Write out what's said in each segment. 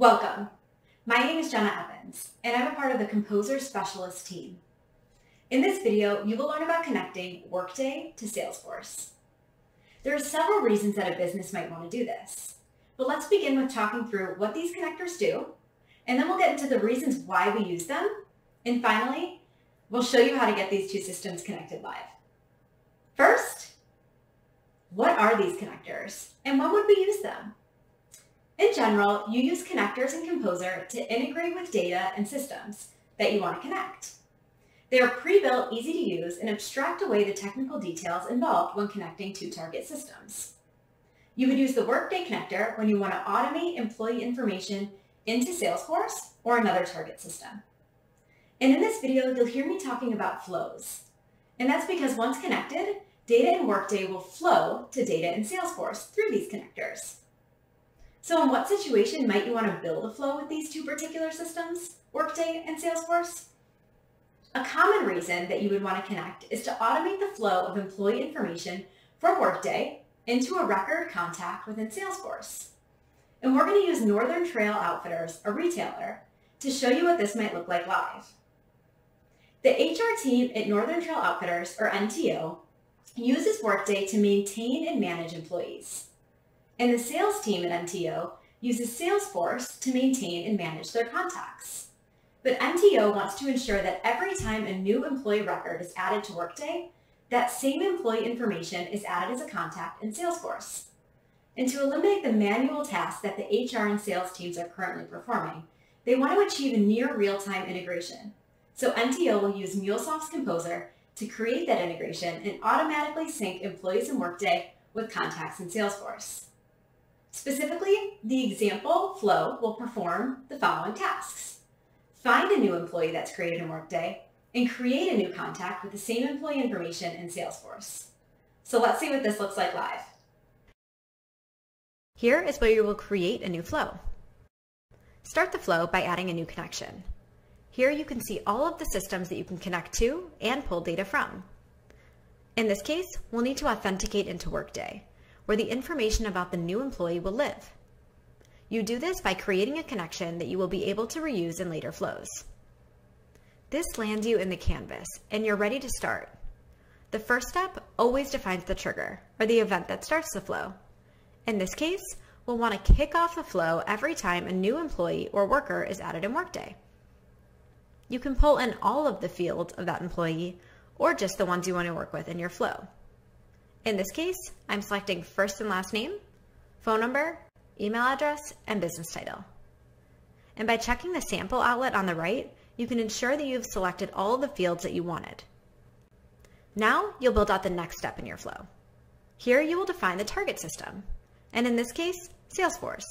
Welcome. My name is Jenna Evans, and I'm a part of the Composer Specialist team. In this video, you will learn about connecting Workday to Salesforce. There are several reasons that a business might want to do this, but let's begin with talking through what these connectors do, and then we'll get into the reasons why we use them, and finally, we'll show you how to get these two systems connected live. First, what are these connectors, and when would we use them? In general, you use connectors in Composer to integrate with data and systems that you want to connect. They are pre-built, easy to use, and abstract away the technical details involved when connecting two target systems. You would use the Workday connector when you want to automate employee information into Salesforce or another target system. And in this video, you'll hear me talking about flows. And that's because once connected, data in Workday will flow to data in Salesforce through these connectors. So in what situation might you want to build a flow with these two particular systems, Workday and Salesforce? A common reason that you would want to connect is to automate the flow of employee information from Workday into a record contact within Salesforce. And we're going to use Northern Trail Outfitters, a retailer, to show you what this might look like live. The HR team at Northern Trail Outfitters, or NTO, uses Workday to maintain and manage employees and the sales team at NTO uses Salesforce to maintain and manage their contacts. But NTO wants to ensure that every time a new employee record is added to Workday, that same employee information is added as a contact in Salesforce. And to eliminate the manual tasks that the HR and sales teams are currently performing, they want to achieve a near real-time integration. So NTO will use MuleSoft's Composer to create that integration and automatically sync employees in Workday with contacts in Salesforce. Specifically, the example flow will perform the following tasks. Find a new employee that's created in Workday and create a new contact with the same employee information in Salesforce. So let's see what this looks like live. Here is where you will create a new flow. Start the flow by adding a new connection. Here you can see all of the systems that you can connect to and pull data from. In this case, we'll need to authenticate into Workday where the information about the new employee will live. You do this by creating a connection that you will be able to reuse in later flows. This lands you in the canvas, and you're ready to start. The first step always defines the trigger, or the event that starts the flow. In this case, we'll want to kick off the flow every time a new employee or worker is added in Workday. You can pull in all of the fields of that employee, or just the ones you want to work with in your flow. In this case, I'm selecting first and last name, phone number, email address, and business title. And by checking the sample outlet on the right, you can ensure that you've selected all the fields that you wanted. Now you'll build out the next step in your flow. Here you will define the target system, and in this case, Salesforce,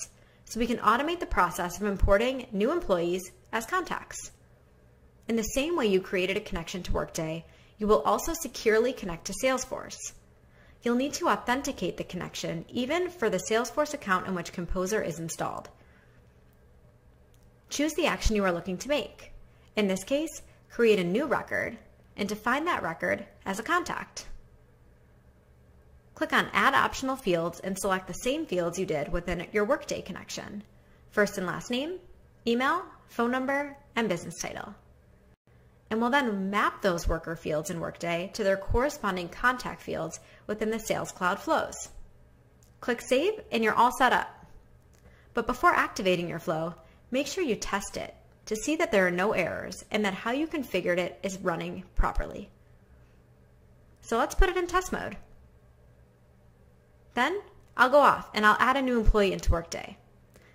so we can automate the process of importing new employees as contacts. In the same way you created a connection to Workday, you will also securely connect to Salesforce you'll need to authenticate the connection even for the Salesforce account in which Composer is installed. Choose the action you are looking to make. In this case, create a new record and define that record as a contact. Click on Add Optional Fields and select the same fields you did within your Workday connection. First and last name, email, phone number, and business title and will then map those worker fields in Workday to their corresponding contact fields within the Sales Cloud flows. Click Save and you're all set up. But before activating your flow, make sure you test it to see that there are no errors and that how you configured it is running properly. So let's put it in test mode. Then I'll go off and I'll add a new employee into Workday.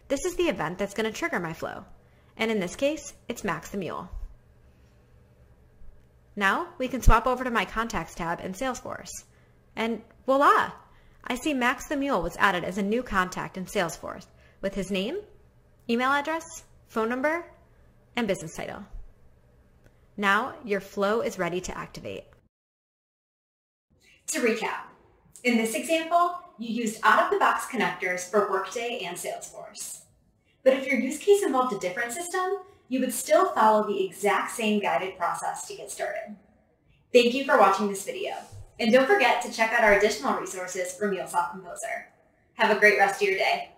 This is the event that's going to trigger my flow. And in this case, it's Max the Mule. Now we can swap over to my contacts tab in Salesforce. And voila! I see Max the Mule was added as a new contact in Salesforce with his name, email address, phone number, and business title. Now your flow is ready to activate. To recap, in this example, you used out-of-the-box connectors for Workday and Salesforce. But if your use case involved a different system, you would still follow the exact same guided process to get started. Thank you for watching this video. And don't forget to check out our additional resources for MuleSoft Composer. Have a great rest of your day.